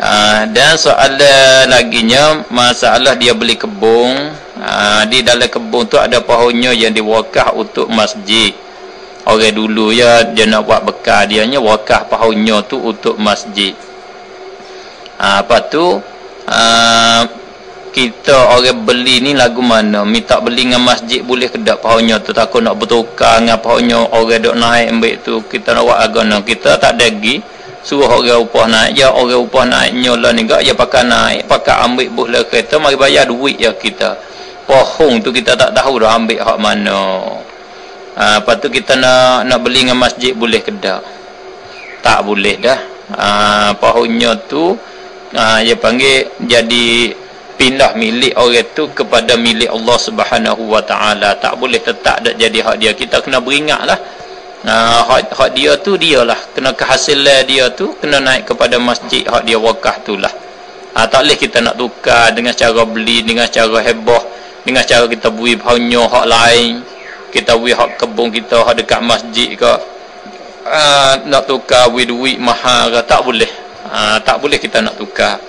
Uh, dan soalan laginya masalah dia beli kebun. Uh, di dalam kebun tu ada pohonnya yang diwakah untuk masjid. Orang dulu ya dia nak buat bekal dia nya wakah pohonnya tu untuk masjid. Uh, apa tu uh, kita orang beli ni lagu mana? Minta beli dengan masjid boleh ke tak pohonnya tu? Takut nak bertukar dengan pohonnya orang duk naik ambil tu kita nak buat agama. Kita tak ada lagi suruh orang upah naik. Ya orang upah naik nyolah ni. Gak ya pakai naik. Pakai ambil buh kereta mari bayar duit ya kita. Pohon tu kita tak tahu dah ambil hak mana. Ha, lepas tu kita nak nak beli dengan masjid boleh ke tak? Tak boleh dah. Ha, pohonnya tu ha, dia panggil jadi pindah milik orang tu kepada milik Allah Subhanahu Wa Taala. Tak boleh tetap dak jadi hak dia. Kita kena beringatlah Nah, hak, hak dia tu dia lah. Kena kehasilan dia tu kena naik kepada masjid hak dia wakah tu lah. Ha, tak boleh kita nak tukar dengan cara beli, dengan cara heboh, dengan cara kita bui banyak hak lain. Kita bui hak kebun kita hak dekat masjid ke. Ha, nak tukar bui duit mahal ke. Tak boleh. Ha, tak boleh kita nak tukar.